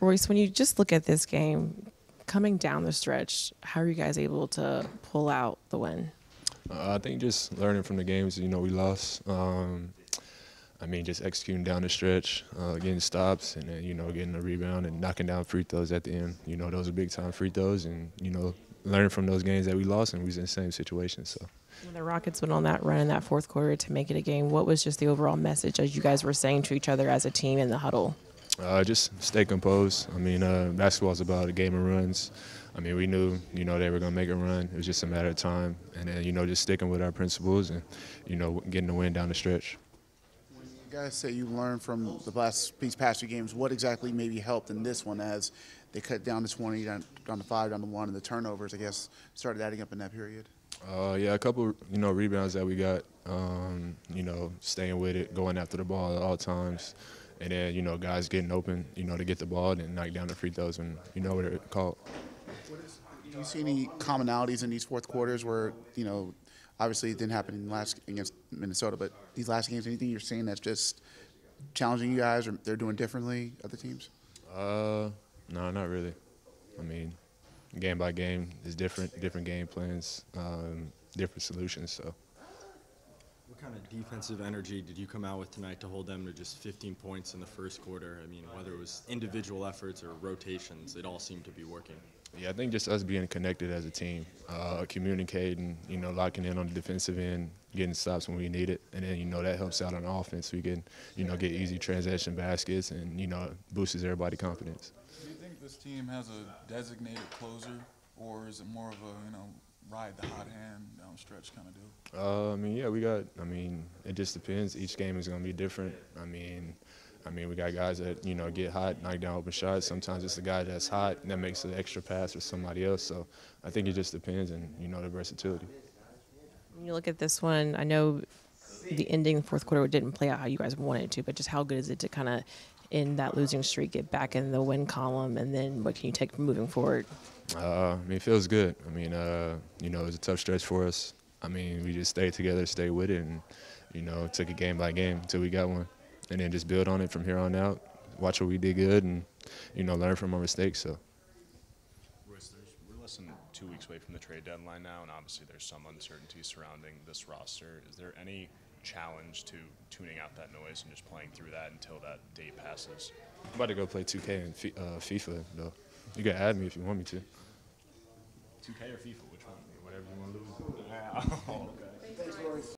Royce, when you just look at this game, coming down the stretch, how are you guys able to pull out the win? Uh, I think just learning from the games, you know, we lost. Um, I mean, just executing down the stretch, uh, getting stops, and then you know, getting a rebound and knocking down free throws at the end. You know, those are big time free throws, and you know, learning from those games that we lost, and we was in the same situation. So. When the Rockets went on that run in that fourth quarter to make it a game, what was just the overall message as you guys were saying to each other as a team in the huddle? Uh, just stay composed. I mean, uh, basketball is about a game of runs. I mean, we knew, you know, they were going to make a run. It was just a matter of time. And then, you know, just sticking with our principles and, you know, getting the win down the stretch. When you guys say you learned from the last these past two games, what exactly maybe helped in this one as they cut down to 20, down, down to 5, down to 1, and the turnovers, I guess, started adding up in that period? Uh, yeah, a couple, you know, rebounds that we got. Um, you know, staying with it, going after the ball at all times, and then you know, guys getting open, you know, to get the ball and knock down the free throws when you know what they're called. Do you see any commonalities in these fourth quarters where you know, obviously it didn't happen in last against Minnesota, but these last games, anything you're seeing that's just challenging you guys or they're doing differently other teams? Uh, no, not really. I mean, game by game is different, different game plans, um, different solutions. So. What kind of defensive energy did you come out with tonight to hold them to just 15 points in the first quarter? I mean, whether it was individual efforts or rotations, it all seemed to be working. Yeah, I think just us being connected as a team, uh, communicating, you know, locking in on the defensive end, getting stops when we need it, and then you know that helps out on offense. We can, you know, get easy transition baskets, and you know, boosts everybody confidence. Do you think this team has a designated closer, or is it more of a you know ride the hot hand down stretch kind of deal? Uh, I mean, yeah, we got. I mean, it just depends. Each game is going to be different. I mean, I mean, we got guys that you know get hot, knock down open shots. Sometimes it's the guy that's hot and that makes an extra pass for somebody else. So I think it just depends, and you know the versatility. When you look at this one, I know the ending the fourth quarter didn't play out how you guys wanted it to, but just how good is it to kind of end that losing streak, get back in the win column, and then what can you take from moving forward? Uh, I mean, it feels good. I mean, uh, you know, it was a tough stretch for us. I mean, we just stayed together, stayed with it, and you know, took it game by game until we got one, and then just build on it from here on out. Watch what we did good, and you know, learn from our mistakes. So. Royce, we're less than two weeks away from the trade deadline now, and obviously there's some uncertainty surrounding this roster. Is there any challenge to tuning out that noise and just playing through that until that date passes? I'm about to go play 2K and uh, FIFA, though. You can add me if you want me to. 2K or FIFA? Which one? Whatever you want to lose.